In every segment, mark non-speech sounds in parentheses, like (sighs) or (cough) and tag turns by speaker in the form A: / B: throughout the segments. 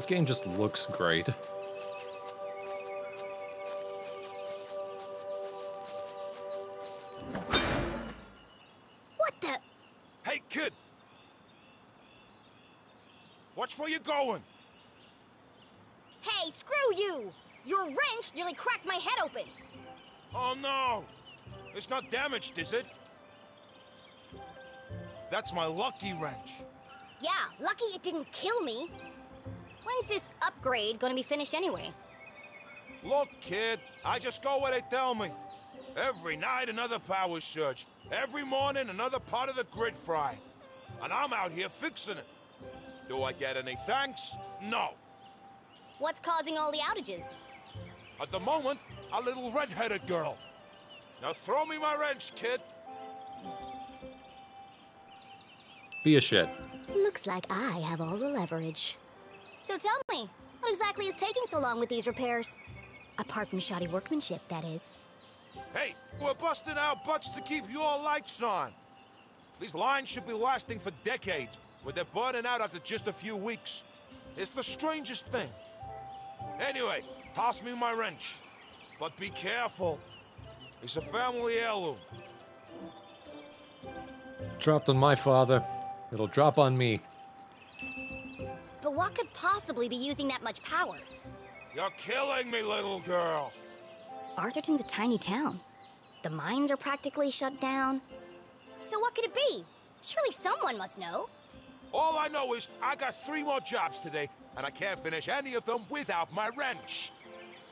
A: This game just looks great.
B: What the?
C: Hey, kid! Watch where you're going!
B: Hey, screw you! Your wrench nearly cracked my head open.
C: Oh no! It's not damaged, is it? That's my lucky wrench.
B: Yeah, lucky it didn't kill me. When's this upgrade gonna be finished anyway?
C: Look, kid, I just go where they tell me. Every night, another power surge. Every morning, another part of the grid fry. And I'm out here fixing it. Do I get any thanks? No.
B: What's causing all the outages?
C: At the moment, a little red-headed girl. Now throw me my wrench, kid.
A: Be a shit.
B: Looks like I have all the leverage. So tell me, what exactly is taking so long with these repairs? Apart from shoddy workmanship, that is.
C: Hey, we're busting our butts to keep your lights on. These lines should be lasting for decades, but they're burning out after just a few weeks. It's the strangest thing. Anyway, toss me my wrench. But be careful. It's a family heirloom.
A: Dropped on my father. It'll drop on me.
B: What could possibly be using that much power?
C: You're killing me, little girl.
B: Arthurton's a tiny town. The mines are practically shut down. So what could it be? Surely someone must know.
C: All I know is I got three more jobs today, and I can't finish any of them without my wrench.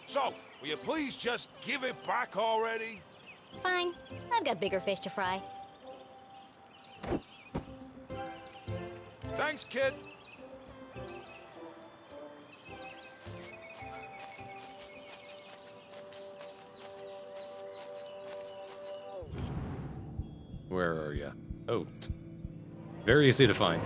C: So, will you please just give it back already?
B: Fine, I've got bigger fish to fry.
C: Thanks, kid.
A: Where are you? Oh. Very easy to find.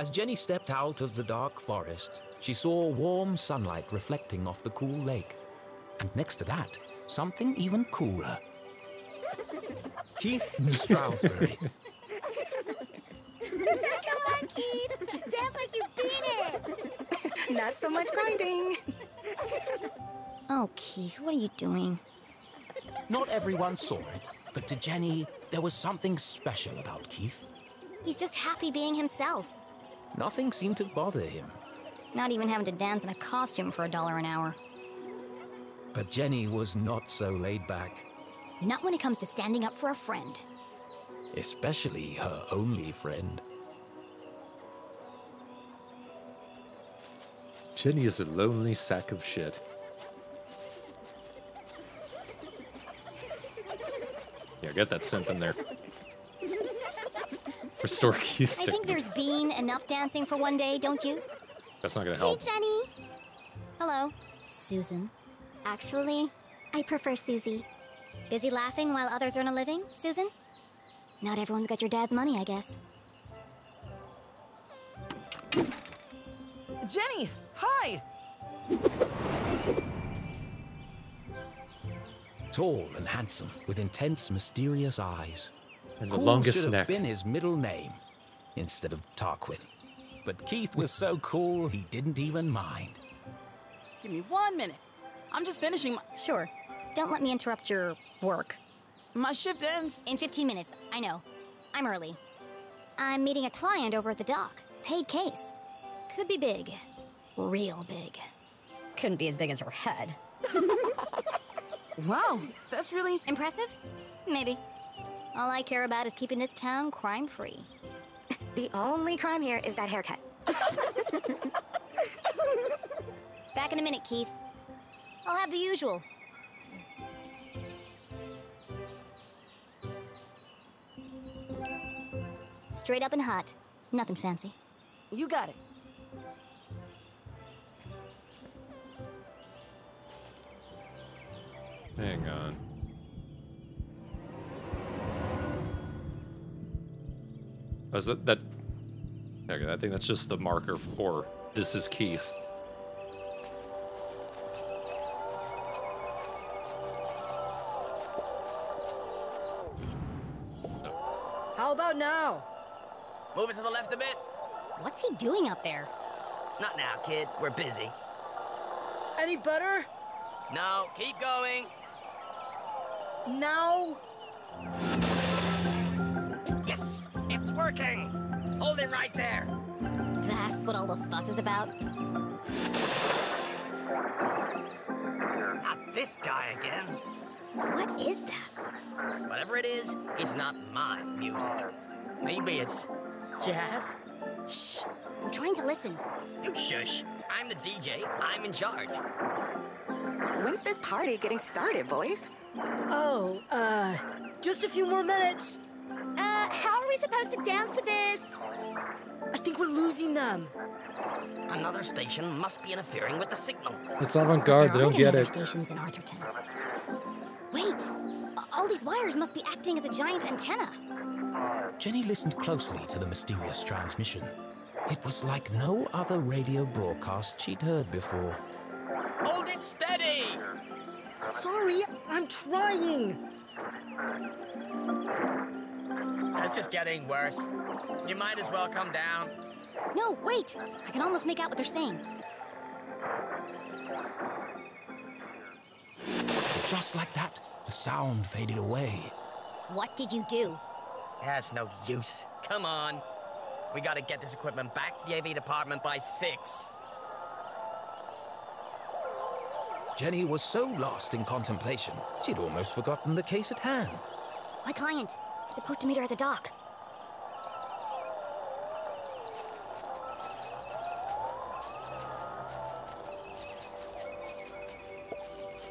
D: As Jenny stepped out of the dark forest, she saw warm sunlight reflecting off the cool lake. And next to that, something even cooler. (laughs) Keith Stroudsbury.
E: Like you beat it! (laughs)
F: Not so much grinding.
B: Oh, Keith, what are you doing?
D: Not everyone saw it, but to Jenny, there was something special about Keith.
B: He's just happy being himself.
D: Nothing seemed to bother him.
B: Not even having to dance in a costume for a dollar an hour.
D: But Jenny was not so laid back,
B: Not when it comes to standing up for a friend.
D: especially her only friend.
A: Jenny is a lonely sack of shit. Yeah, get that simp in there. Restore keys
B: I
A: to...
B: think there's been enough dancing for one day, don't you?
A: That's not gonna help. Hey.
B: Jenny. Hello. Susan.
G: Actually, I prefer Susie.
B: Busy laughing while others earn a living, Susan? Not everyone's got your dad's money, I guess.
F: Jenny, hi!
D: Tall and handsome, with intense, mysterious eyes.
A: And the
D: Cool
A: longest
D: should have
A: neck.
D: been his middle name instead of Tarquin. But Keith was so (laughs) cool, he didn't even mind.
F: Give me one minute. I'm just finishing my,
B: Sure. Don't let me interrupt your work.
F: my shift ends.
B: In 15 minutes, I know. I'm early. I'm meeting a client over at the dock. Paid case. Could be big. Real big.
G: Couldn't be as big as her head. (laughs)
F: Wow, that's really.
B: Impressive? Maybe. All I care about is keeping this town crime free. (laughs)
G: The only crime here is that haircut. (laughs)
B: Back in a minute, Keith. I'll have the usual. Straight up and hot. Nothing fancy.
F: You got it.
A: Hang on. Oh, is that that? Okay, I think that's just the marker for this is Keith.
H: How about now?
I: Move it to the left a bit.
B: What's he doing up there?
I: Not now, kid. We're busy.
H: Any better?
I: No, keep going.
H: Now?
I: Yes, it's working. Hold it right there.
B: That's what all the fuss is about?
I: Not this guy again.
B: What is that?
I: Whatever it is, it's not my music. Maybe it's
H: Jazz?
B: Shh. I'm trying to listen.
I: you shush. I'm the DJ. I'm in charge.
J: When's this party getting started, boys?
H: Oh, uh, just a few more minutes.
G: Uh, how are we supposed to dance to this?
H: I think we're losing them.
I: Another station must be interfering with the signal.
A: It's avant-garde. They
B: There
A: don't get
B: other
A: it.
B: stations in Arthurton. Wait! All these wires must be acting as a giant antenna.
D: Jenny listened closely to the mysterious transmission. It was like no other radio broadcast she'd heard before.
I: Hold it steady!
H: Sorry, I'm trying.
I: That's just getting worse. You might as well come down.
B: No, wait! I can almost make out what they're saying.
D: Just like that, the sound faded away.
B: What did you do?
I: That's no use. Come on. We gotta get this equipment back to the AV department by six.
D: Jenny was so lost in contemplation, she'd almost forgotten the case at hand.
B: My client. I'm supposed to meet her at the dock.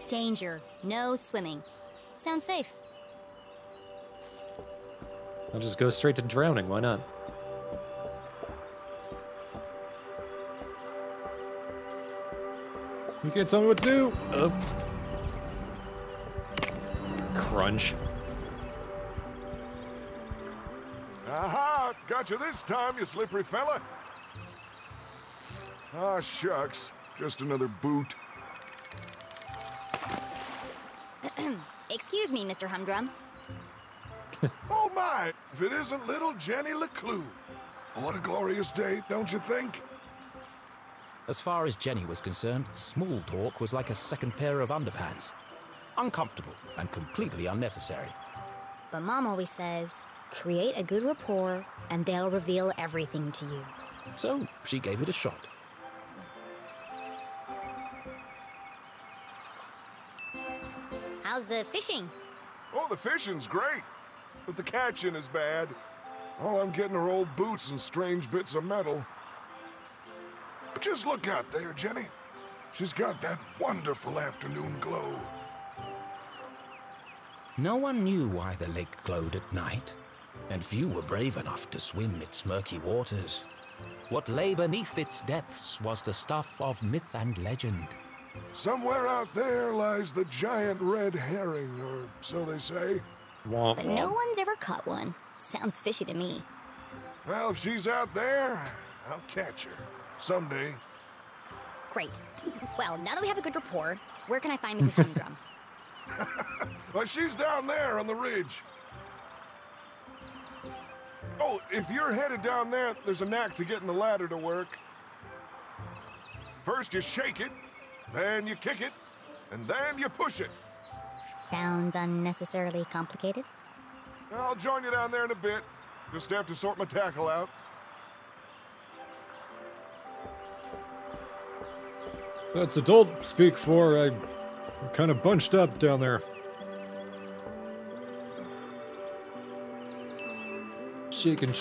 B: Danger. No swimming. Sounds safe.
A: I'll just go straight to drowning. Why not? You can't tell me what to do. Oh. Crunch.
K: Aha! Got you this time, you slippery fella. Ah, shucks. Just another boot. (clears throat)
B: Excuse me, Mr. Humdrum. (laughs)
K: Oh my! If it isn't little Jenny LeClue. What a glorious day, don't you think?
D: As far as Jenny was concerned, small talk was like a second pair of underpants. Uncomfortable and completely unnecessary.
B: But Mom always says, create a good rapport and they'll reveal everything to you.
D: So she gave it a shot.
B: How's the fishing?
K: Oh, the fishing's great, but the catching is bad. All I'm getting are old boots and strange bits of metal. But just look out there, Jenny. She's got that wonderful afternoon glow.
D: No one knew why the lake glowed at night, and few were brave enough to swim its murky waters. What lay beneath its depths was the stuff of myth and legend.
K: Somewhere out there lies the giant red herring, or so they say.
B: But no one's ever caught one. Sounds fishy to me.
K: Well, if she's out there, I'll catch her. Someday.
B: Great. Well, now that we have a good rapport, where can I find Mrs. (laughs) Humdrum? (laughs)
K: Well, she's down there on the ridge. Oh, if you're headed down there, there's a knack to getting the ladder to work. First you shake it, then you kick it, and then you push it.
B: Sounds unnecessarily complicated.
K: I'll join you down there in a bit. Just have to sort my tackle out.
A: That's adult speak for uh, I'm kind of bunched up down there. Shake and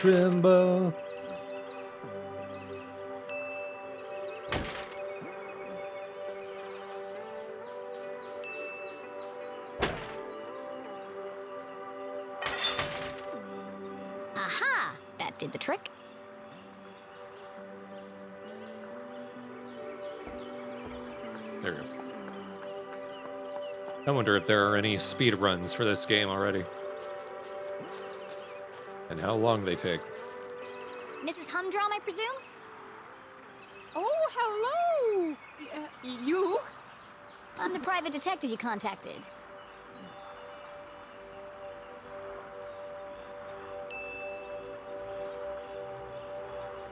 A: there are any speed runs for this game already. And how long they take.
B: Mrs. Humdrum, I presume?
L: Oh, hello! Uh, you?
B: I'm the private detective you contacted.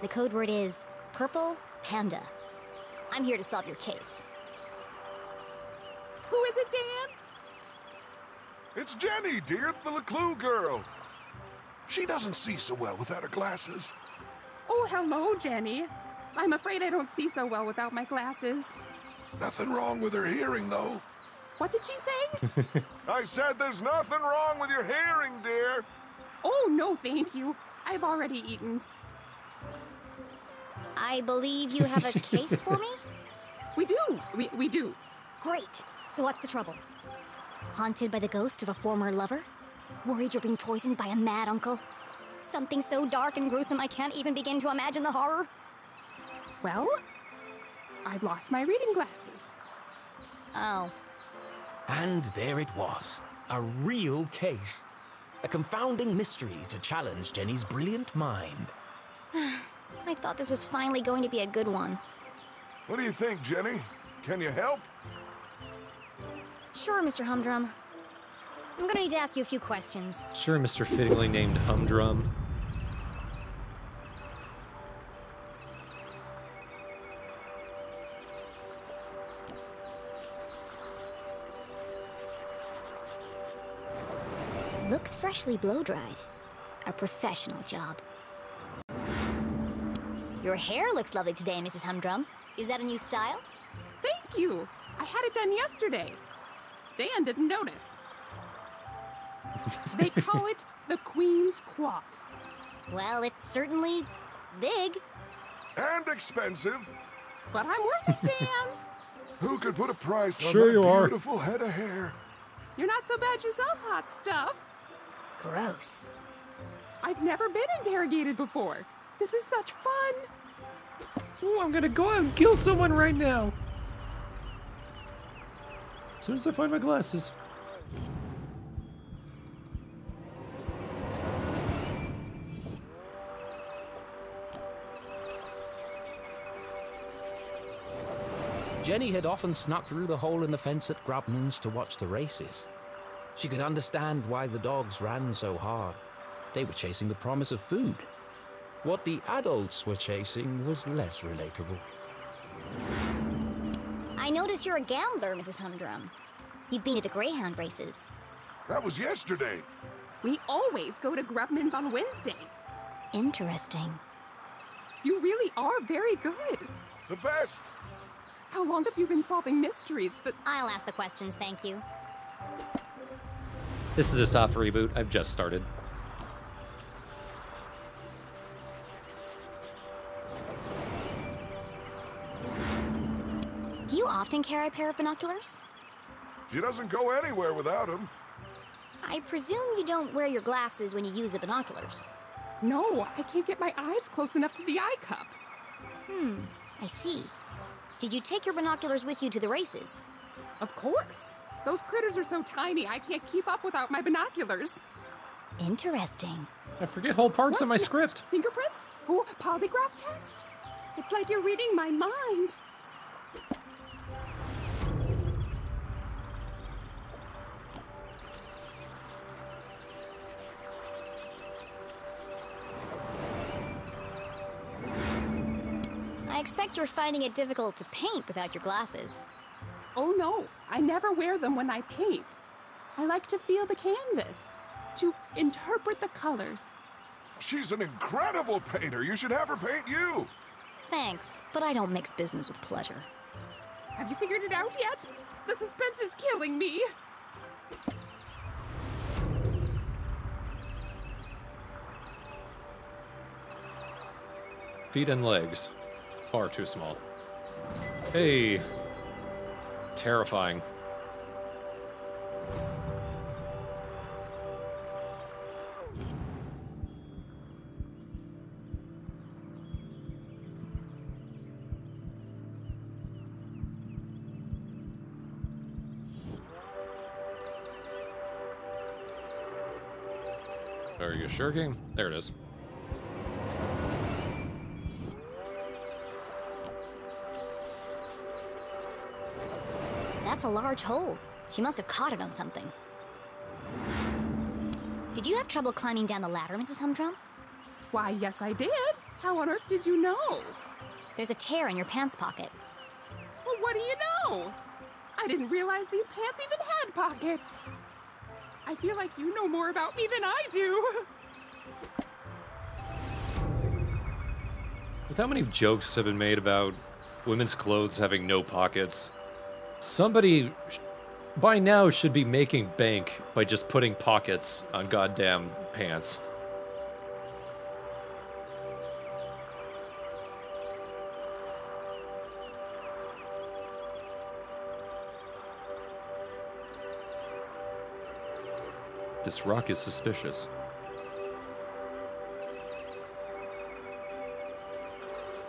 B: The code word is Purple Panda. I'm here to solve your case.
L: Who is it, Dan?
K: It's Jenny, dear, the Leclue girl. She doesn't see so well without her glasses.
L: Oh, hello, Jenny. I'm afraid I don't see so well without my glasses.
K: Nothing wrong with her hearing, though.
L: What did she say? (laughs)
K: I said there's nothing wrong with your hearing, dear.
L: Oh, no, thank you. I've already eaten.
B: I believe you have a case for me? (laughs)
L: We do. We, we do.
B: Great. So what's the trouble? Haunted by the ghost of a former lover? Worried you're being poisoned by a mad uncle? Something so dark and gruesome I can't even begin to imagine the horror?
L: Well, I've lost my reading glasses.
B: Oh.
D: And there it was. A real case. A confounding mystery to challenge Jenny's brilliant mind. (sighs)
B: I thought this was finally going to be a good one.
K: What do you think, Jenny? Can you help?
B: Sure, Mr. Humdrum. I'm gonna need to ask you a few questions.
A: Sure, Mr. Fittingly named Humdrum.
B: Looks freshly blow dried. A professional job. Your hair looks lovely today, Mrs. Humdrum. Is that a new style?
L: Thank you. I had it done yesterday. Dan didn't notice. They call it the Queen's Coif.
B: Well, it's certainly big.
K: And expensive.
L: But I'm worth it, Dan. (laughs)
K: Who could put a price on
A: Sure
K: that
A: you are.
K: beautiful head of hair?
L: You're not so bad yourself, hot stuff.
B: Gross.
L: I've never been interrogated before. This is such fun.
A: Ooh, I'm gonna go out and kill someone right now. As soon as I find my glasses.
D: Jenny had often snuck through the hole in the fence at Grubman's to watch the races. She could understand why the dogs ran so hard. They were chasing the promise of food. What the adults were chasing was less relatable.
B: I notice you're a gambler, Mrs. Humdrum. You've been to the Greyhound races.
K: That was yesterday.
L: We always go to Grubman's on Wednesday.
B: Interesting.
L: You really are very good.
K: The best.
L: How long have you been solving mysteries? But
B: I'll ask the questions, thank you.
A: This is a soft reboot. I've just started.
B: Often carry a pair of binoculars?
K: She doesn't go anywhere without him.
B: I presume you don't wear your glasses when you use the binoculars.
L: no, I can't get my eyes close enough to the eye cups.
B: Hmm, I see. Did you take your binoculars with you to the races?
L: Of course. Those critters are so tiny, I can't keep up without my binoculars.
B: Interesting.
A: I forget whole parts of my
L: next?
A: script.
L: Fingerprints? Oh, polygraph test? It's like you're reading my mind.
B: I expect you're finding it difficult to paint without your glasses.
L: Oh no, I never wear them when I paint. I like to feel the canvas, to interpret the colors.
K: She's an incredible painter. You should have her paint you.
B: Thanks, but I don't mix business with pleasure.
L: Have you figured it out yet? The suspense is killing me.
A: Feet and legs. Far too small. Hey. Terrifying. Are you sure, game? There it is.
B: A large hole. She must have caught it on something. Did you have trouble climbing down the ladder, Mrs. Humdrum?
L: Why, yes, I did. How on earth did you know?
B: There's a tear in your pants pocket.
L: Well, what do you know? I didn't realize these pants even had pockets. I feel like you know more about me than I do.
A: With how many jokes have been made about women's clothes having no pockets, somebody by now should be making bank by just putting pockets on goddamn pants. This rock is suspicious.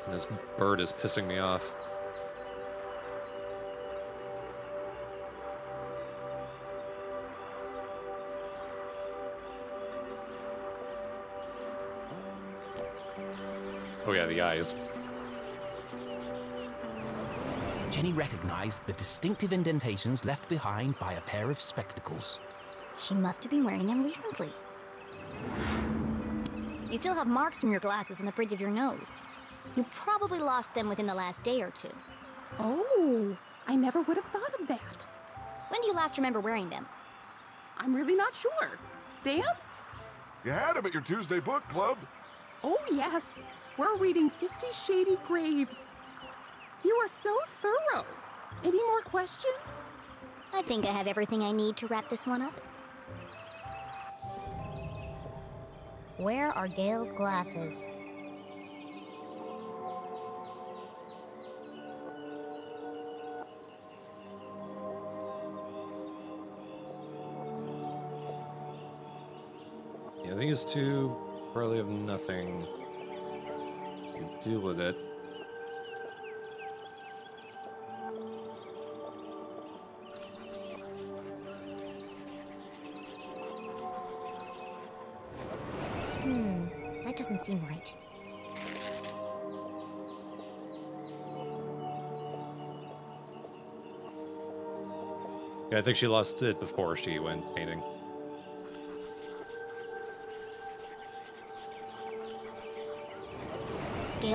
A: And this bird is pissing me off. Oh yeah, the eyes.
D: Jenny recognized the distinctive indentations left behind by a pair of spectacles.
B: She must have been wearing them recently. You still have marks from your glasses on the bridge of your nose. You probably lost them within the last day or two.
L: Oh, I never would have thought of that.
B: When do you last remember wearing them?
L: I'm really not sure. Damp?
K: You had them at your Tuesday book club.
L: Oh, yes. We're reading Fifty Shady Graves. You are so thorough. Any more questions?
B: I think I have everything I need to wrap this one up. Where are Gail's glasses?
A: Yeah, these two probably have nothing do with it.
B: Hmm, that doesn't seem right.
A: Yeah, I think she lost it before she went painting.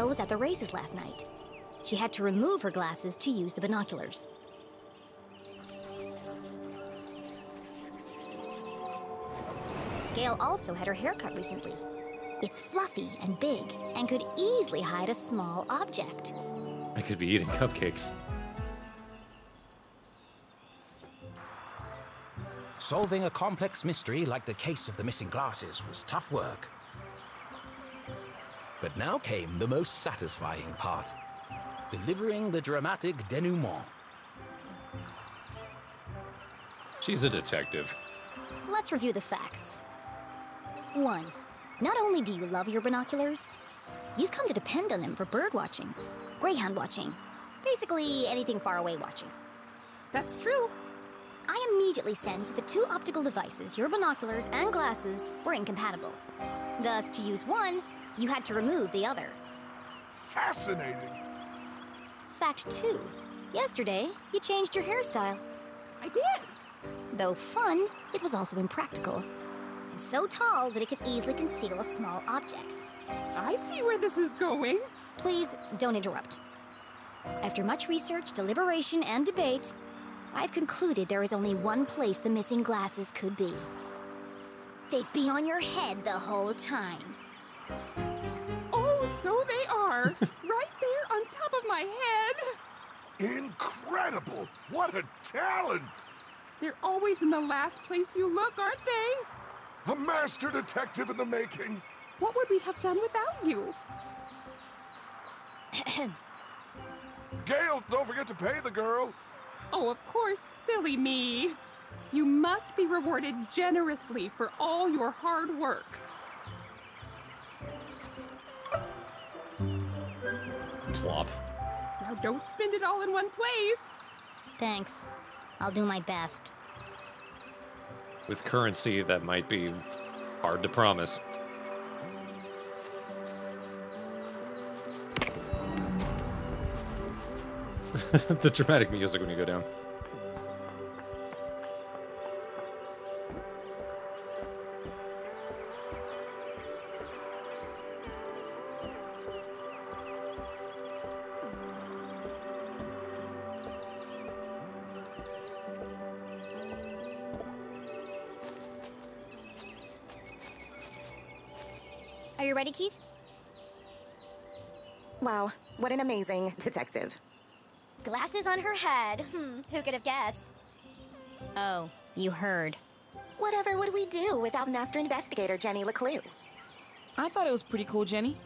B: Gail was at the races last night. She had to remove her glasses to use the binoculars. Gail also had her hair cut recently. It's fluffy and big and could easily hide a small object.
A: I could be eating cupcakes.
D: Solving a complex mystery like the case of the missing glasses was tough work. But now came the most satisfying part delivering the dramatic denouement.
A: She's a detective.
B: Let's review the facts. 1. Not only do you love your binoculars, you've come to depend on them for bird watching, greyhound watching, basically anything far away watching.
L: That's true.
B: I immediately sensed that the two optical devices, your binoculars and glasses, were incompatible. Thus, to use one, you had to remove the other.
K: Fascinating.
B: Fact 2. Yesterday, you changed your hairstyle.
L: I did.
B: Though fun, it was also impractical. And so tall that it could easily conceal a small object.
L: I see where this is going.
B: Please don't interrupt. After much research, deliberation, and debate, I've concluded there is only one place the missing glasses could be. They've been on your head the whole time.
L: So they are. (laughs) right there on top of my head.
K: Incredible! What a talent!
L: They're always in the last place you look, aren't they?
K: A master detective in the making.
L: What would we have done without you? (clears throat)
K: Gail, don't forget to pay the girl.
L: Oh, of course, silly me. You must be rewarded generously for all your hard work.
A: Plop.
L: Now don't spend it all in one place.
B: Thanks. I'll do my best.
A: With currency, that might be hard to promise. (laughs) the dramatic music when you go down.
J: Amazing detective.
G: Glasses on her head. Hmm, who could have guessed?
B: Oh, you heard.
J: Whatever would we do without Master Investigator Jenny LeClue?
F: I thought it was pretty cool, Jenny.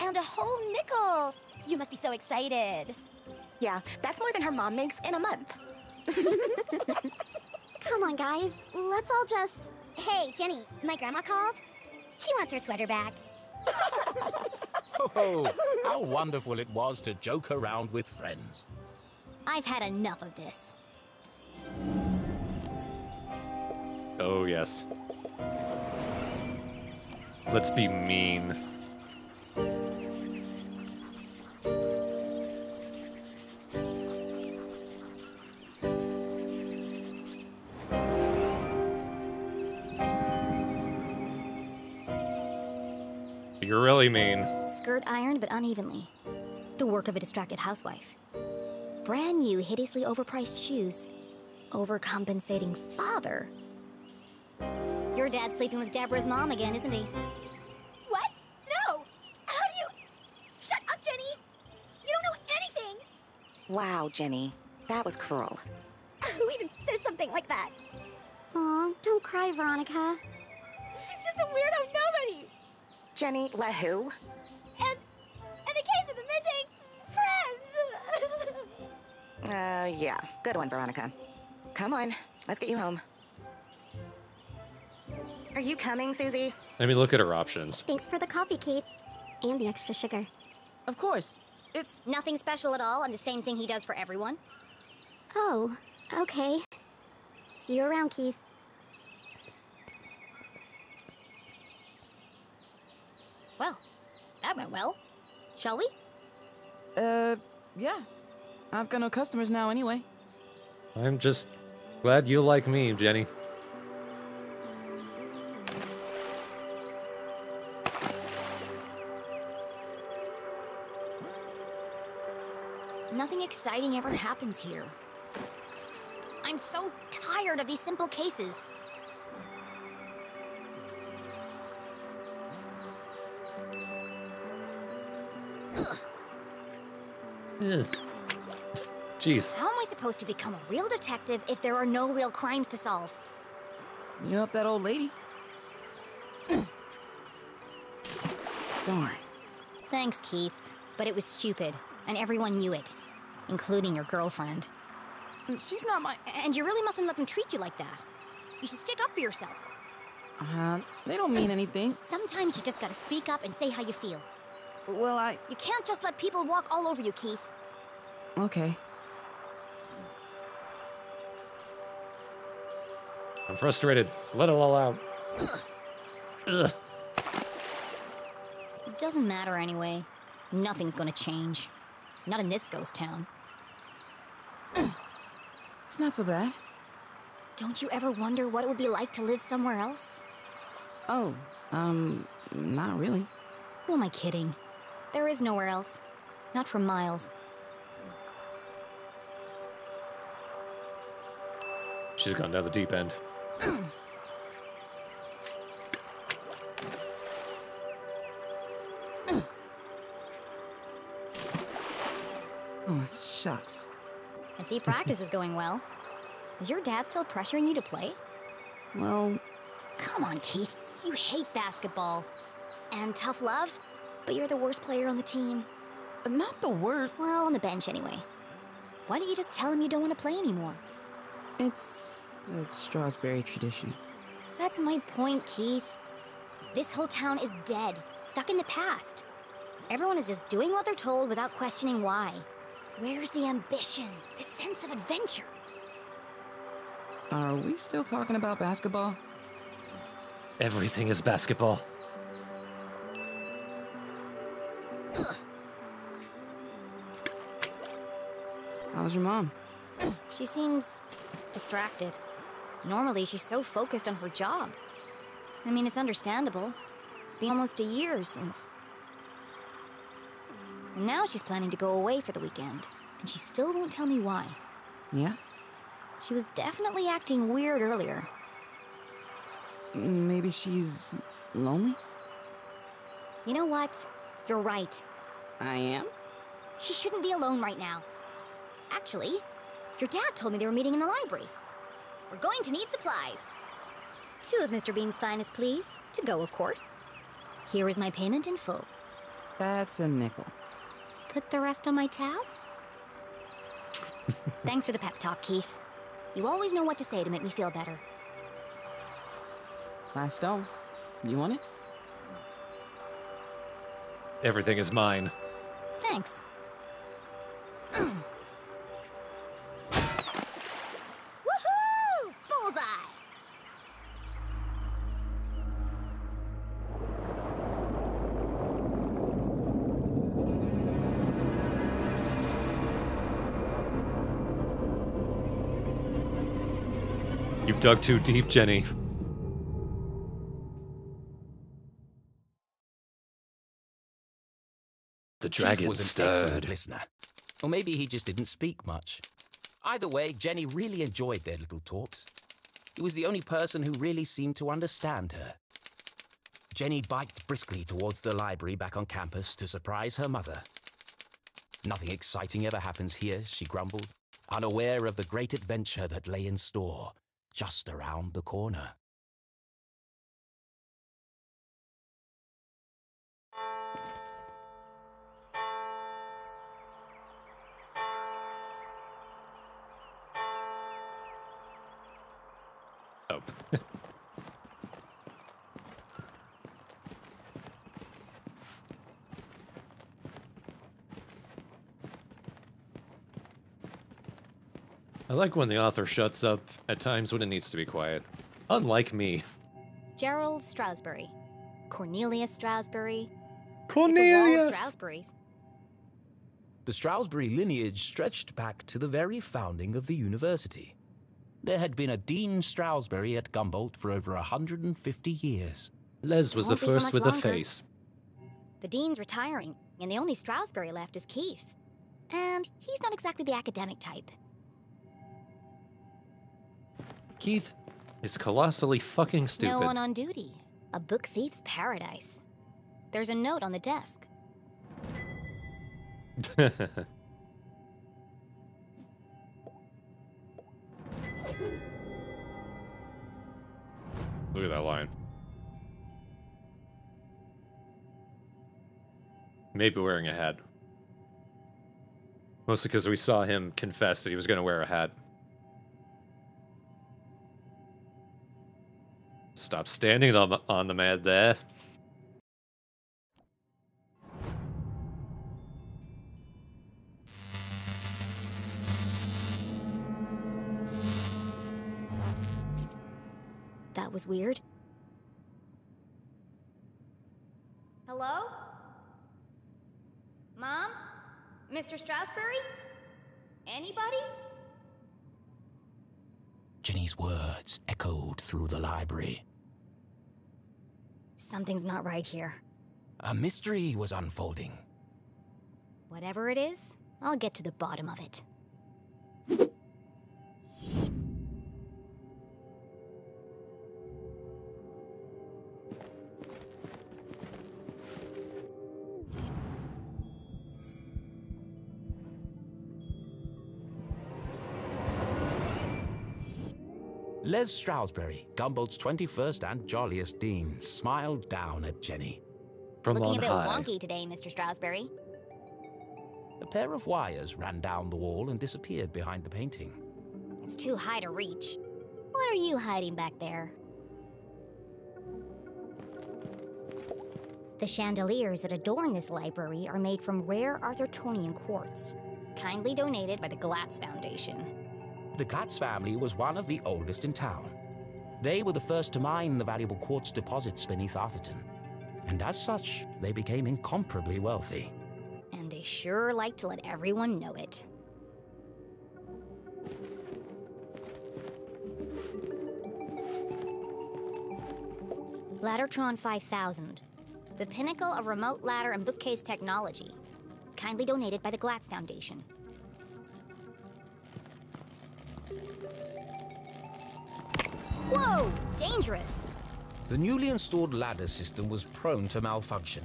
G: And a whole nickel! You must be so excited.
J: Yeah, that's more than her mom makes in a month. (laughs)
G: Come on, guys. Let's all just. Hey, Jenny, my grandma called. She wants her sweater back. (laughs)
D: Oh, (laughs) how wonderful it was to joke around with friends.
B: I've had enough of this.
A: Oh, yes. Let's be mean.
B: Skirt ironed but unevenly. The work of a distracted housewife. Brand new, hideously overpriced shoes. Overcompensating father. Your dad's sleeping with Deborah's mom again, isn't he?
G: What? No! How do you. Shut up, Jenny! You don't know anything!
J: Wow, Jenny. That was cruel. (laughs)
G: Who even says something like that?
B: Aw, don't cry, Veronica.
G: She's just a weirdo nobody!
J: Jenny, let who? Uh, yeah. Good one, Veronica. Come on, let's get you home. Are you coming, Susie?
A: Let me look at her options.
G: Thanks for the coffee, Keith. And the extra sugar.
F: Of course. It's.
B: Nothing special at all, and the same thing he does for everyone.
G: Oh, okay. See you around, Keith.
B: Well, that went well. Shall we?
F: Uh, yeah. I've got no customers now anyway.
A: I'm just glad you like me, Jenny.
B: Nothing exciting ever happens here. I'm so tired of these simple cases.
A: Jeez.
B: How am I supposed to become a real detective if there are no real crimes to solve?
F: You help that old lady? (clears throat) Darn.
B: Thanks, Keith. But it was stupid, and everyone knew it, including your girlfriend.
F: She's not my.
B: And you really mustn't let them treat you like that. You should stick up for yourself.
F: Uh-huh. they don't mean anything.
B: Sometimes you just gotta speak up and say how you feel.
F: Well, I.
B: You can't just let people walk all over you, Keith.
F: Okay.
A: I'm frustrated. Let it all out. Ugh.
B: It doesn't matter anyway. Nothing's gonna change. Not in this ghost town.
F: It's not so bad.
B: Don't you ever wonder what it would be like to live somewhere else?
F: Oh, um, not really.
B: Who am I kidding? There is nowhere else. Not for miles.
A: She's gone down the deep end.
F: Oh, it shucks.
B: And see, practice is going well. Is your dad still pressuring you to play?
F: Well,
B: Come on, Keith. You hate basketball. And tough love, but you're the worst player on the team.
F: Uh, not the worst.
B: Well, on the bench anyway. Why don't you just tell him you don't want to play anymore?
F: It's the Strasberry tradition.
B: That's my point, Keith. This whole town is dead, stuck in the past. Everyone is just doing what they're told without questioning why. Where's the ambition, the sense of adventure?
F: Are we still talking about basketball?
A: Everything is basketball.
F: How's your mom?
B: She seems distracted. Normally, she's so focused on her job. I mean, it's understandable. It's been almost a year since. And now she's planning to go away for the weekend, and she still won't tell me why.
F: Yeah?
B: She was definitely acting weird earlier.
F: Maybe she's lonely?
B: You know what? You're right.
F: I am?
B: She shouldn't be alone right now. Actually, your dad told me they were meeting in the library. We're going to need supplies. Two of Mr. Bean's finest, please. To go, of course. Here is my payment in full.
F: That's a nickel.
B: Put the rest on my tab? (laughs) Thanks for the pep talk, Keith. You always know what to say to make me feel better.
F: Last stone. You want it?
A: Everything is mine.
B: Thanks. (clears throat)
A: dug too deep, Jenny. The dragon
D: was an excellent
A: stirred.
D: listener. Or maybe he just didn't speak much. Either way, Jenny really enjoyed their little talks. He was the only person who really seemed to understand her. Jenny biked briskly towards the library back on campus to surprise her mother. Nothing exciting ever happens here, she grumbled, unaware of the great adventure that lay in store just around the corner.
A: Oh. (laughs) I like when the author shuts up at times when it needs to be quiet. Unlike me.
B: Gerald Strasbury. Cornelius Strasbury.
A: Cornelius!
B: wall Strasburys.
D: The Stroudsbury lineage stretched back to the very founding of the university. There had been a Dean Stroudsbury at Gumboldt for over 150 years.
A: Les was the
B: Won't be for
A: first with the
B: longer.
A: face.
B: The dean's retiring, and the only Strasbury left is Keith. And he's not exactly the academic type.
A: Keith is colossally fucking stupid.
B: No one on duty. A book thief's paradise. There's a note on the desk. (laughs)
A: Look at that line. Maybe wearing a hat. Mostly because we saw him confess that he was going to wear a hat. Stop standing on the, on the man there.
B: That was weird. Hello? Mom? Mr. Strasbury? Anybody?
D: Jenny's words echoed through the library.
B: Something's not right here.
D: A mystery was unfolding.
B: Whatever it is, I'll get to the bottom of it.
D: Les Stroudsbury, Gumboldt's 21st and jolliest dean, smiled down at Jenny.
A: From
B: Looking
A: on
B: a bit
A: high.
B: wonky today, Mr. Strasbury.
D: A pair of wires ran down the wall and disappeared behind the painting.
B: It's too high to reach. What are you hiding back there? The chandeliers that adorn this library are made from rare Arthurtonian quartz, kindly donated by the Glatz Foundation.
D: The Glatz family was one of the oldest in town. They were the first to mine the valuable quartz deposits beneath Arthurton. And as such, they became incomparably wealthy.
B: And they sure like to let everyone know it. Laddertron 5000, the pinnacle of remote ladder and bookcase technology, kindly donated by the Glatz Foundation. Whoa! Dangerous!
D: The newly installed ladder system was prone to malfunction.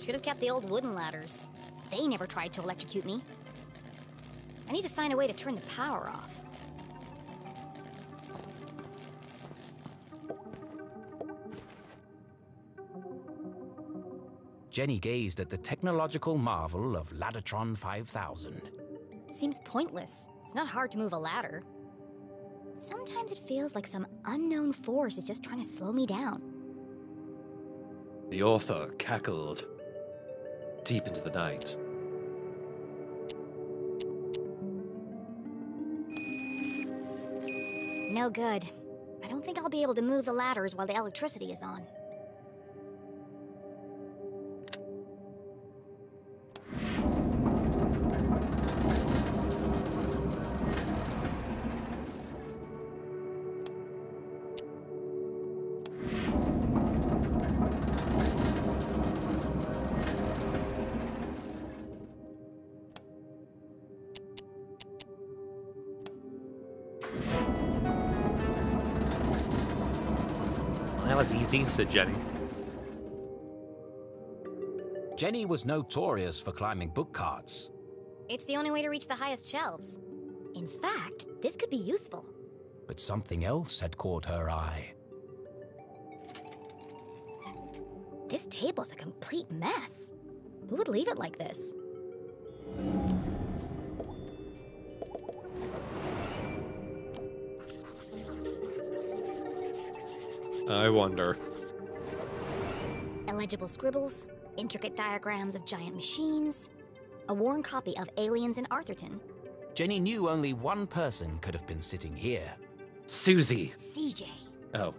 B: Should have kept the old wooden ladders. They never tried to electrocute me. I need to find a way to turn the power off.
D: Jenny gazed at the technological marvel of Laddertron 5000.
B: Seems pointless. It's not hard to move a ladder. Sometimes it feels like some unknown force is just trying to slow me down.
A: The author cackled deep into the night.
B: No good. I don't think I'll be able to move the ladders while the electricity is on.
A: Well, that was easy, said Jenny.
D: Jenny was notorious for climbing book carts.
B: It's the only way to reach the highest shelves. In fact, this could be useful.
D: But something else had caught her eye.
B: This table's a complete mess. Who would leave it like this?
A: I wonder.
B: Illegible scribbles, intricate diagrams of giant machines, a worn copy of Aliens in Arthurton.
D: Jenny knew only one person could have been sitting here.
A: Susie.
B: CJ.
A: Oh.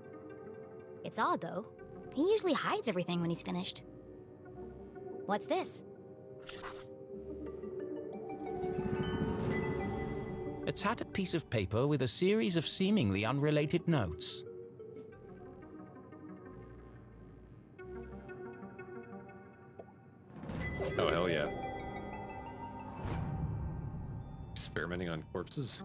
B: It's odd, though. He usually hides everything when he's finished. What's this?
D: A tattered piece of paper with a series of seemingly unrelated notes.
A: Hell yeah. Experimenting on corpses?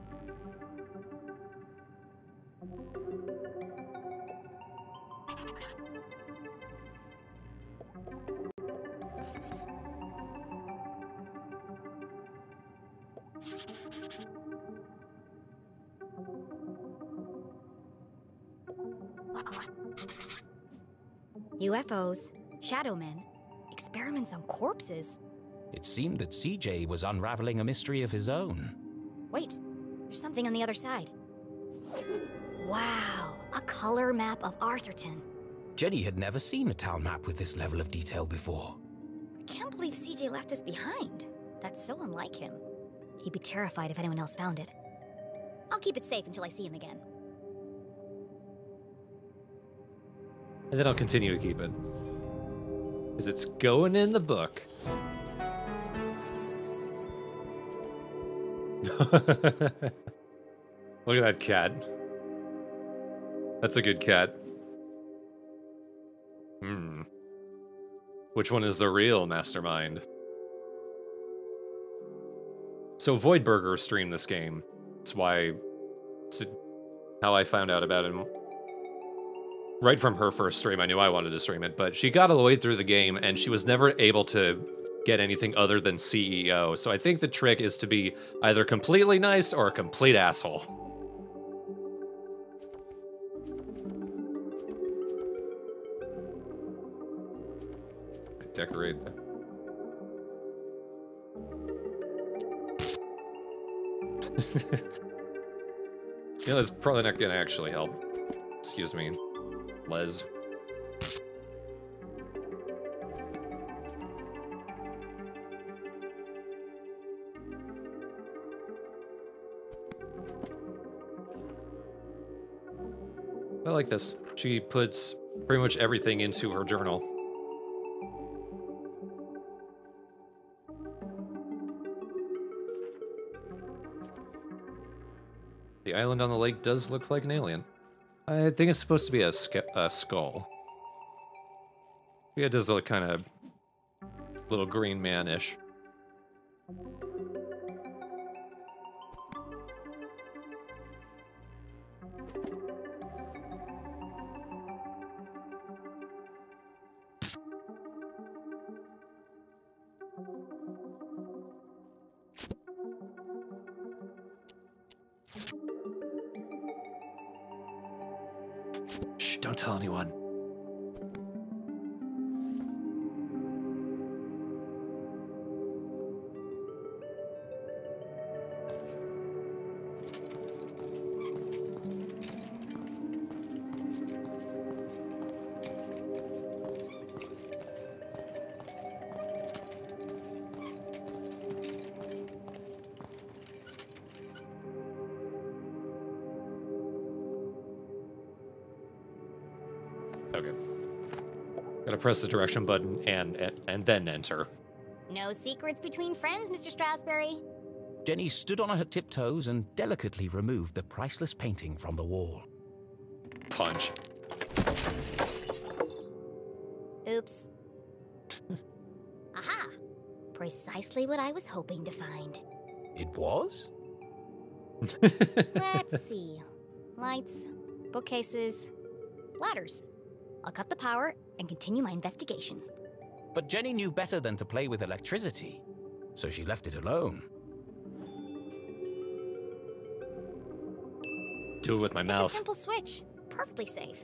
B: UFOs, shadow men, experiments on corpses.
D: It seemed that CJ was unraveling a mystery of his own.
B: Wait, there's something on the other side. Wow, a color map of Arthurton.
D: Jenny had never seen a town map with this level of detail before.
B: I can't believe CJ left this behind. That's so unlike him. He'd be terrified if anyone else found it. I'll keep it safe until I see him again.
A: And then I'll continue to keep it. Because it's going in the book. (laughs) Look at that cat. That's a good cat. Hmm. Which one is the real mastermind? So Voidburger streamed this game. That's why... How I found out about him. Right from her first stream, I knew I wanted to stream it, but she got all the way through the game, and she was never able to get anything other than CEO. So I think the trick is to be either completely nice or a complete asshole. Decorate (laughs) you know, that's probably not gonna actually help. Excuse me, Les. Like this. She puts pretty much everything into her journal. The island on the lake does look like an alien. I think it's supposed to be a, a skull. Yeah, it does look kind of little green man-ish. Okay. Gotta press the direction button and and, and then enter.
B: No secrets between friends, Mr. Strasberry.
D: Jenny stood on her tiptoes and delicately removed the priceless painting from the wall.
A: Punch.
B: Oops. (laughs) Aha! Precisely what I was hoping to find.
D: It was? (laughs)
B: Let's see. Lights, bookcases, ladders. I'll cut the power and continue my investigation.
D: But Jenny knew better than to play with electricity, so she left it alone.
A: Do it with my
B: It's
A: mouth.
B: a simple switch. Perfectly safe.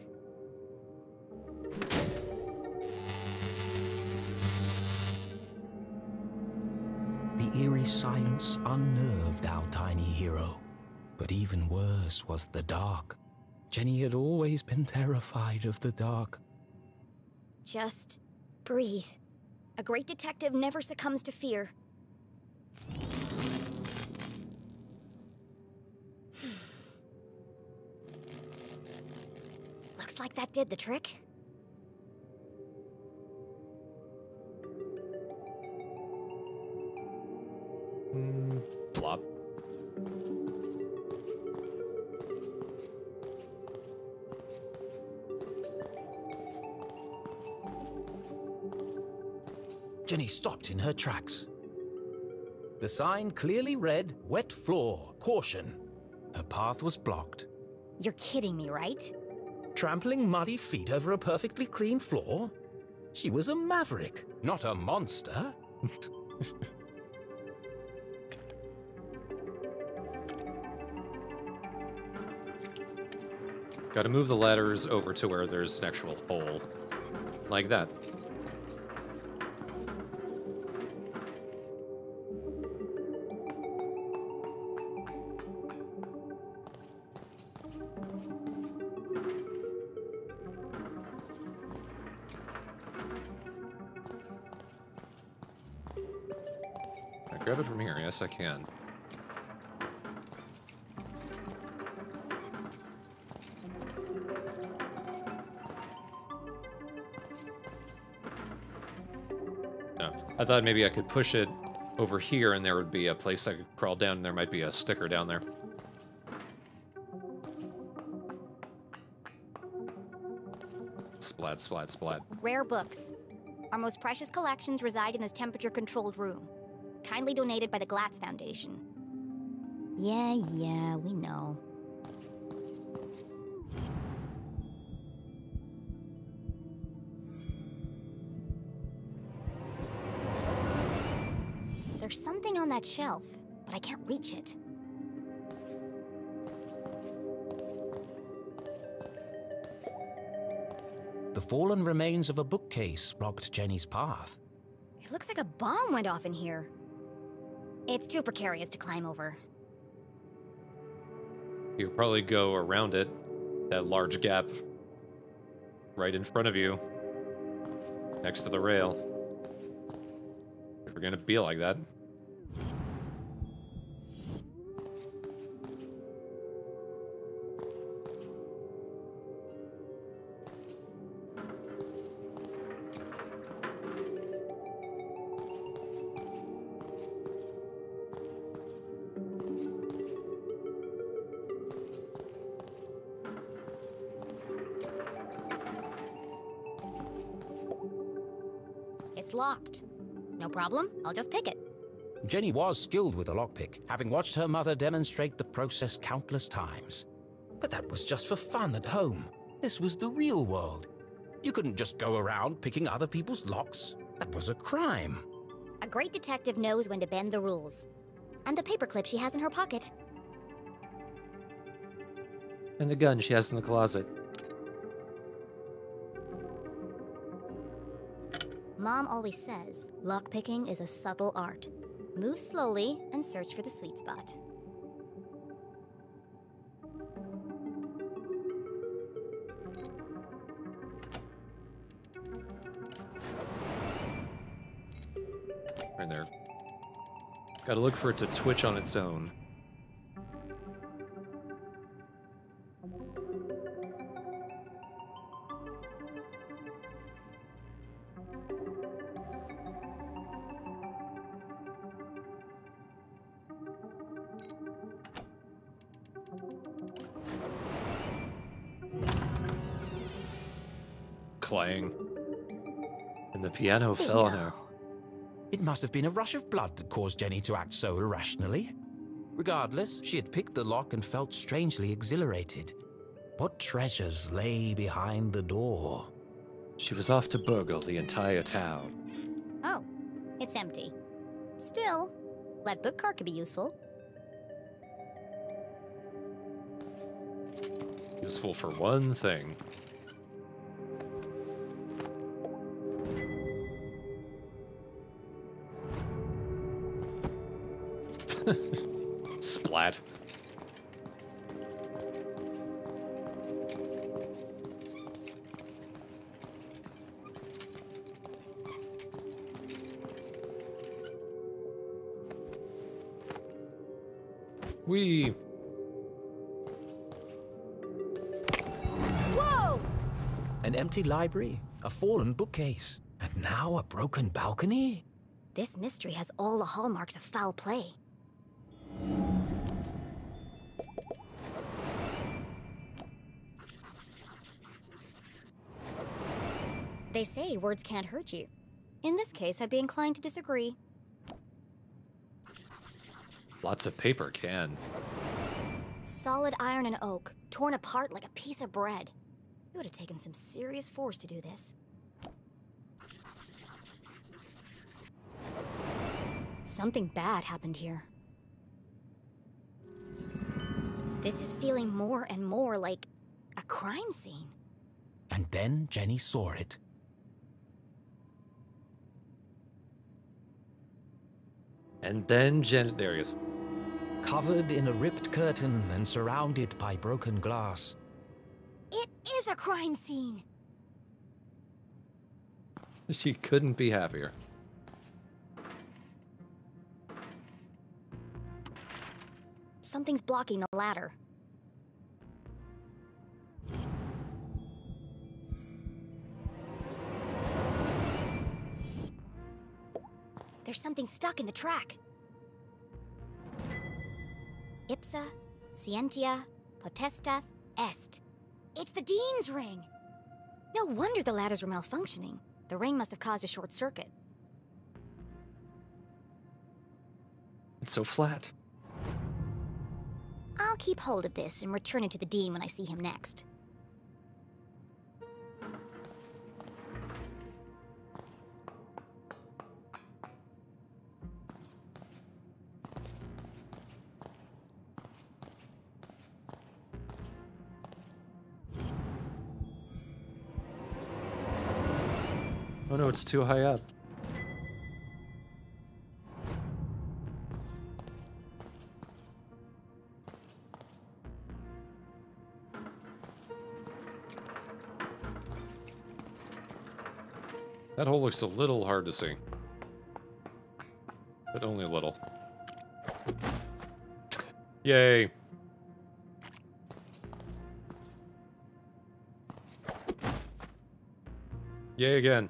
D: The eerie silence unnerved our tiny hero. But even worse was the dark. Jenny had always been terrified of the dark.
B: Just breathe. A great detective never succumbs to fear. (sighs) Looks like that did the trick.
A: Mm, plop.
D: Jenny stopped in her tracks. The sign clearly read, Wet floor, caution. Her path was blocked.
B: You're kidding me, right?
D: Trampling muddy feet over a perfectly clean floor? She was a maverick, not a monster.
A: Gotta move the ladders over to where there's an actual hole. Like that. Yes, I can. No. I thought maybe I could push it over here and there would be a place I could crawl down and there might be a sticker down there. Splat, splat, splat.
B: Rare books. Our most precious collections reside in this temperature controlled room. Kindly donated by the Glatz Foundation. Yeah, yeah, we know. There's something on that shelf, but I can't reach it.
D: The fallen remains of a bookcase blocked Jenny's path.
B: It looks like a bomb went off in here. It's too precarious to climb over.
A: You could probably go around it, that large gap right in front of you, next to the rail. If we're gonna be like that.
B: It's locked. No problem, I'll just pick it.
D: Jenny was skilled with a lockpick, having watched her mother demonstrate the process countless times. But that was just for fun at home. This was the real world. You couldn't just go around picking other people's locks. That was a crime.
B: A great detective knows when to bend the rules. And the paperclip she has in her pocket.
A: And the gun she has in the closet.
B: Mom always says lockpicking is a subtle art. Move slowly and search for the sweet spot.
A: Right there. Gotta look for it to twitch on its own. Piano oh, fell on her.
D: It must have been a rush of blood that caused Jenny to act so irrationally. Regardless, she had picked the lock and felt strangely exhilarated. What treasures lay behind the door?
A: She was off to burgle the entire town.
B: Oh, it's empty. Still, lead book card could be useful.
A: Useful for one thing. (laughs) Splat. We
B: Whoa!
D: An empty library, a fallen bookcase, and now a broken balcony?
B: This mystery has all the hallmarks of foul play. They say words can't hurt you. In this case, I'd be inclined to disagree.
A: lots of paper can.
B: Solid iron and oak, torn apart like a piece of bread. It would have taken some serious force to do this. Something bad happened here. This is feeling more and more like a crime scene.
D: And then Jenny saw it.
A: And then Jen. There he is.
D: Covered in a ripped curtain and surrounded by broken glass.
B: It is a crime scene! (laughs)
A: She couldn't be happier.
B: Something's blocking the ladder. There's something stuck in the track. Ipsa, scientia, potestas, est. It's the Dean's ring! No wonder the ladders were malfunctioning. The ring must have caused a short circuit.
A: It's so flat.
B: I'll keep hold of this and return it to the Dean when I see him next.
A: It's too high up. That hole looks a little hard to see. But only a little. Yay. Yay again.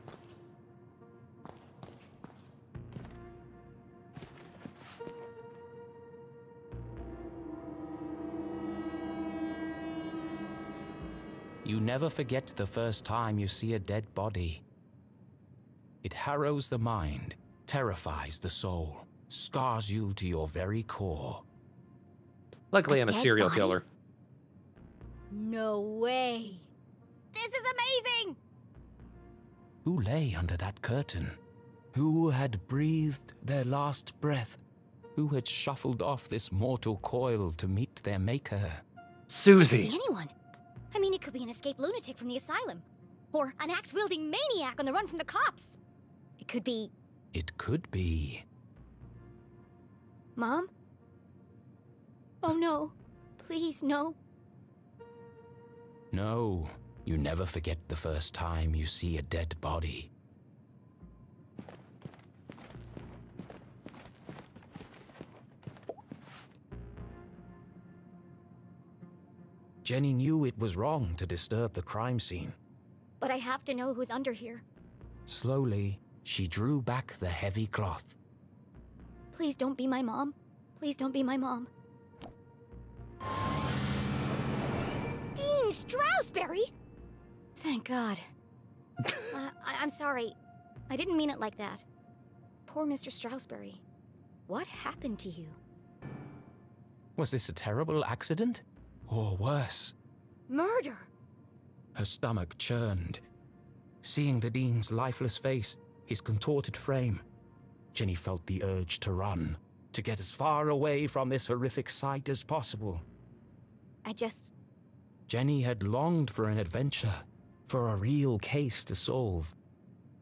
D: Never forget the first time you see a dead body. It harrows the mind, terrifies the soul, scars you to your very core.
A: Luckily,
B: A
A: I'm a serial
B: body?
A: killer.
B: No way! This is amazing!
D: Who lay under that curtain? Who had breathed their last breath? Who had shuffled off this mortal coil to meet their maker?
B: Could
A: Susie!
B: be anyone. I mean, it could be an escaped lunatic from the asylum. Or an axe-wielding maniac on the run from the cops. It could be.
D: It could be.
B: Mom? Oh no. Please, no.
D: No, you never forget the first time you see a dead body. Jenny knew it was wrong to disturb the crime scene.
B: But I have to know who's under here.
D: Slowly, she drew back the heavy cloth.
B: Please don't be my mom. Please don't be my mom. Dean Stroudsbury? Thank God. (laughs) uh, I- I'm sorry. I didn't mean it like that. Poor Mr. Stroudsbury. What happened to you?
D: Was this a terrible accident? Or worse?
B: Murder!
D: Her stomach churned. Seeing the Dean's lifeless face, his contorted frame, Jenny felt the urge to run, to get as far away from this horrific sight as possible.
B: I just.
D: Jenny had longed for an adventure, for a real case to solve.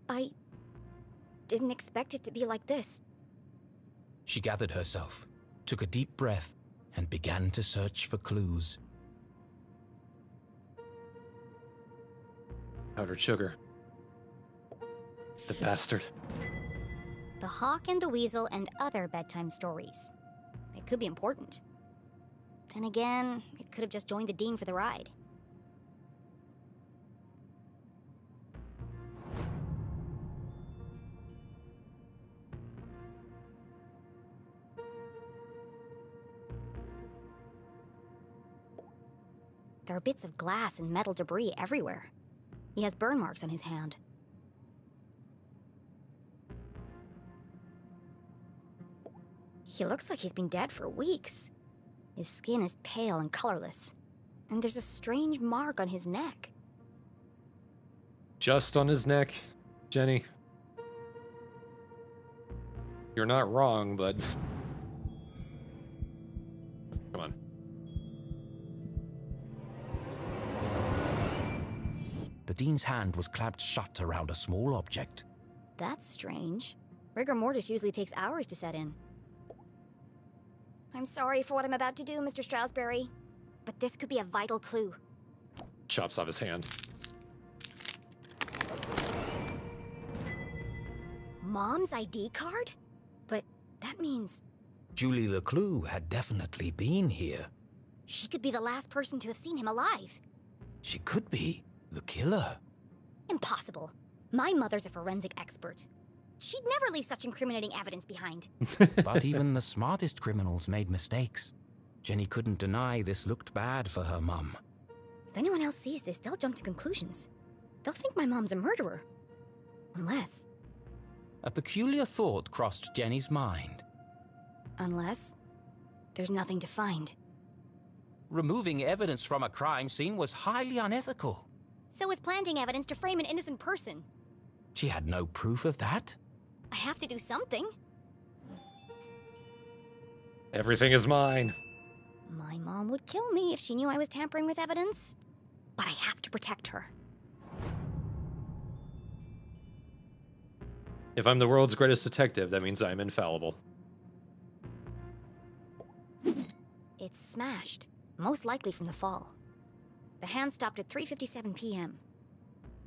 B: I. didn't expect it to be like this.
D: She gathered herself, took a deep breath, and began to search for clues.
A: Powdered sugar. The bastard.
B: The Hawk and the Weasel and other bedtime stories. It could be important. Then again, it could have just joined the Dean for the ride. Are bits of glass and metal debris everywhere. He has burn marks on his hand. He looks like he's been dead for weeks. His skin is pale and colorless, and there's a strange mark on his neck.
A: Just on his neck, Jenny. You're not wrong, but.
D: The Dean's hand was clamped shut around a small object.
B: That's strange. Rigor mortis usually takes hours to set in. I'm sorry for what I'm about to do, Mr. Stroudsbury, but this could be a vital clue.
A: Chops off his hand.
B: Mom's ID card? But that means
D: Julie LeClue had definitely been here.
B: she could be the last person to have seen him alive.
D: She could be the killer.
B: Impossible. My mother's a forensic expert. She'd never leave such incriminating evidence behind. (laughs)
D: but even the smartest criminals made mistakes. Jenny couldn't deny this looked bad for her mum.
B: If anyone else sees this, they'll jump to conclusions. They'll think my mom's a murderer. Unless,
D: A peculiar thought crossed Jenny's mind.
B: unless, there's nothing to find.
D: Removing evidence from a crime scene was highly unethical.
B: So was planting evidence to frame an innocent person.
D: She had no proof of that.
B: I have to do something.
A: Everything is mine.
B: My mom would kill me if she knew I was tampering with evidence. But I have to protect her.
A: If I'm the world's greatest detective, that means I'm infallible.
B: It's smashed, most likely from the fall. The hand stopped at 3:57 p.m.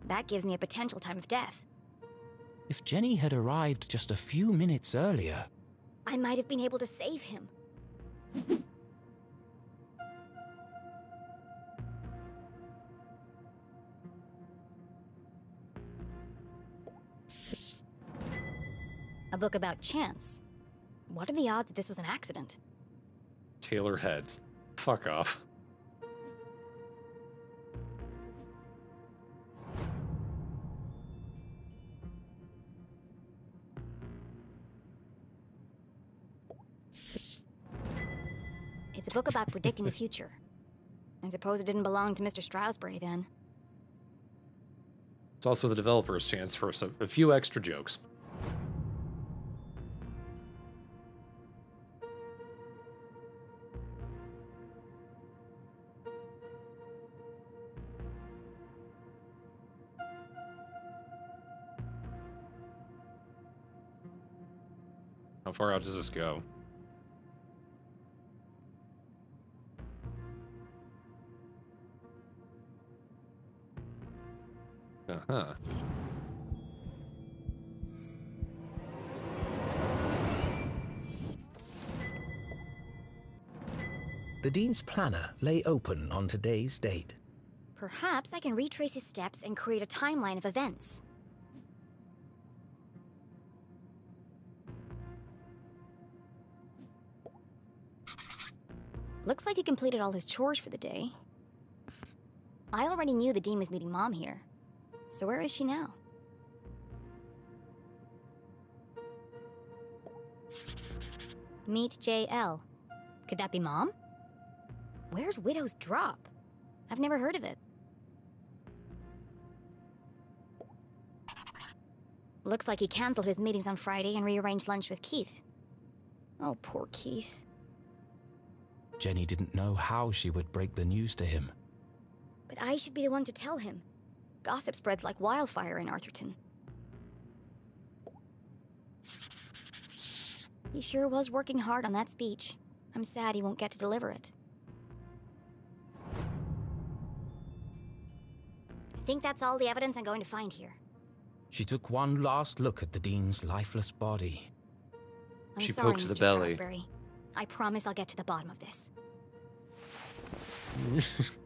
B: That gives me a potential time of death.
D: If Jenny had arrived just a few minutes earlier,
B: I might have been able to save him. A book about chance. What are the odds this was an accident?
A: Taylor heads. Fuck off.
B: Book about predicting the (laughs) future. I suppose it didn't belong to Mr. Stroudsbury then.
A: It's also the developer's chance for some, a few extra jokes. How far out does this go? Uh-huh. (laughs)
D: The Dean's planner lay open on today's date.
B: Perhaps I can retrace his steps and create a timeline of events. Looks like he completed all his chores for the day. I already knew the Dean was meeting Mom here. So where is she now? Meet JL. Could that be Mom? Where's Widow's Drop? I've never heard of it. Looks like he cancelled his meetings on Friday and rearranged lunch with Keith. Oh, poor Keith.
D: Jenny didn't know how she would break the news to him.
B: But I should be the one to tell him. Gossip spreads like wildfire in Arthurton. He sure was working hard on that speech. I'm sad he won't get to deliver it. I think that's all the evidence I'm going to find here.
D: She took one last look at the Dean's lifeless body.
B: I'm
A: She
B: sorry,
A: poked
B: Mr.
A: the belly.
B: Strasberry. I promise I'll get to the bottom of this. (laughs)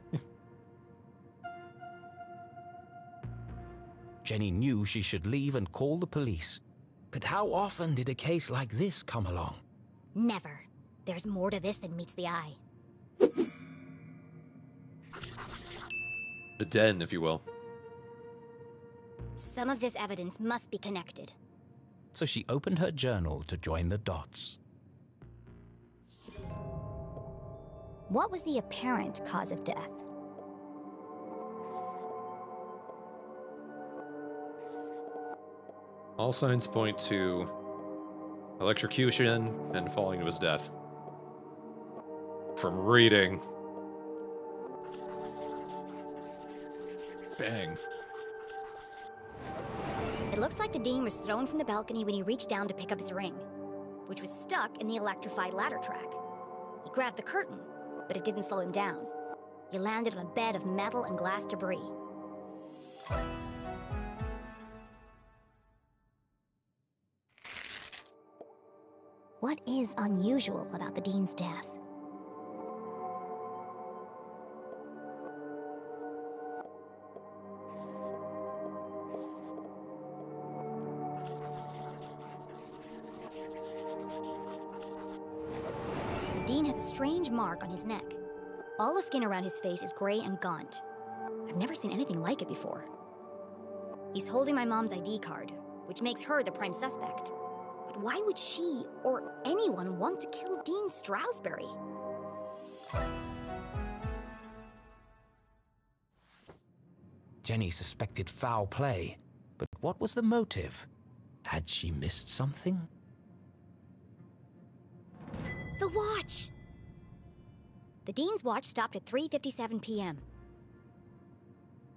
D: Jenny knew she should leave and call the police. But how often did a case like this come along?
B: Never. There's more to this than meets the eye.
A: The den, if you will.
B: Some of this evidence must be connected.
D: So she opened her journal to join the dots.
B: What was the apparent cause of death?
A: All signs point to electrocution and falling to his death. From reading. Bang.
B: It looks like the Dean was thrown from the balcony when he reached down to pick up his ring, which was stuck in the electrified ladder track. He grabbed the curtain, but it didn't slow him down. He landed on a bed of metal and glass debris. What is unusual about the Dean's death? Dean has a strange mark on his neck. All the skin around his face is gray and gaunt. I've never seen anything like it before. He's holding my mom's ID card, which makes her the prime suspect. But why would she or anyone want to kill Dean Stroudsbury?
D: Jenny suspected foul play, but what was the motive? Had she missed something?
B: The watch! The Dean's watch stopped at 3.57 p.m.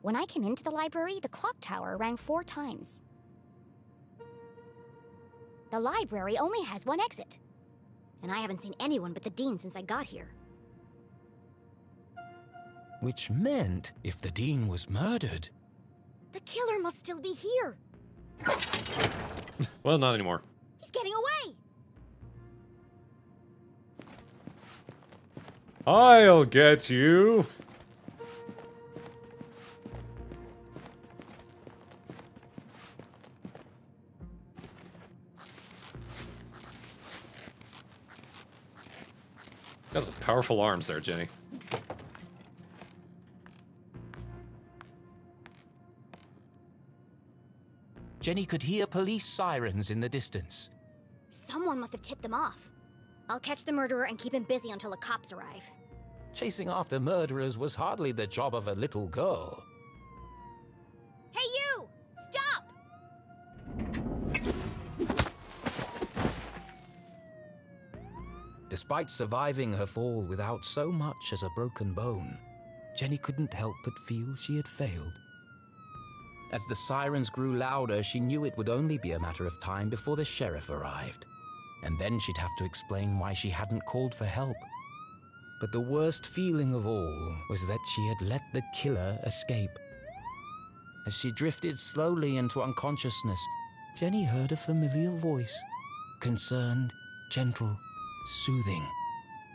B: When I came into the library, the clock tower rang four times. The library only has one exit. And I haven't seen anyone but the Dean since I got here.
D: Which meant if the Dean was murdered,
B: The killer must still be here.
A: Well, not anymore.
B: He's getting away!
A: I'll get you. Got some powerful arms there, Jenny.
D: Jenny could hear police sirens in the distance.
B: Someone must have tipped them off. I'll catch the murderer and keep him busy until the cops arrive.
D: Chasing after murderers was hardly the job of a little girl.
B: Hey, you! Stop!
D: Despite surviving her fall without so much as a broken bone, Jenny couldn't help but feel she had failed. As the sirens grew louder, she knew it would only be a matter of time before the sheriff arrived. and then she'd have to explain why she hadn't called for help. But the worst feeling of all was that she had let the killer escape. As she drifted slowly into unconsciousness, Jenny heard a familiar voice. Concerned, gentle, soothing.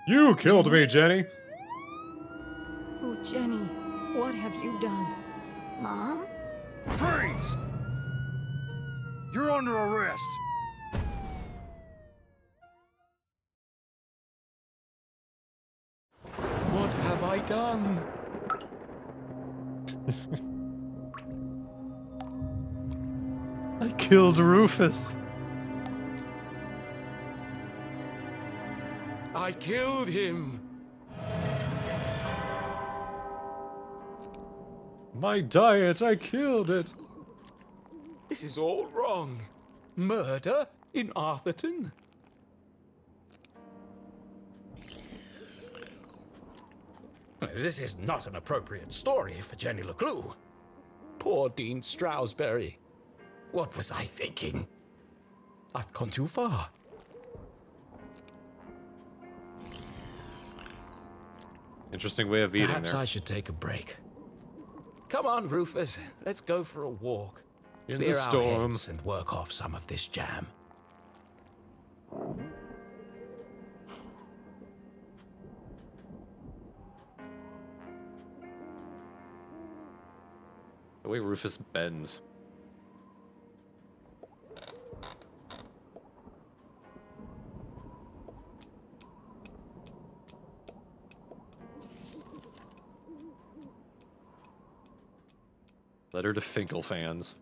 A: You killed me, Jenny.
B: Oh, Jenny, what have you done? Mom?
C: Freeze! You're under arrest.
D: What have I done? (laughs)
A: I killed Rufus.
D: I killed him.
A: My diet, I killed it.
D: This is all wrong. Murder in Arthurton? This is not an appropriate story for Jenny LeClue. Poor Dean Stroudsbury. What was I thinking? I've gone too far.
A: Interesting way of eating
D: Perhaps
A: there.
D: I should take a break. Come on, Rufus. Let's go for a walk.
A: In
D: Clear
A: the
D: our
A: storm.
D: heads and work off some of this jam.
A: The way Rufus bends. Letter to Finkel fans.